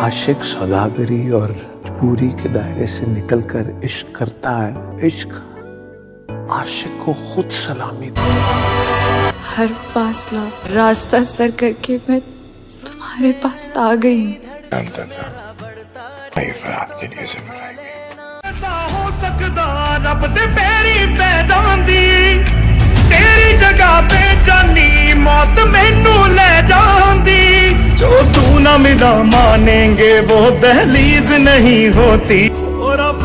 आशिक सौदागरी और पूरी के दायरे से निकलकर इश्क करता है। इश्क आशिक को खुद सलामी दे। हर फासला रास्ता सर करके मैं तुम्हारे पास आ गई जानता था मैं फराद के लिए हो। सकता रब दे मानेंगे वो दहलीज नहीं होती। और अब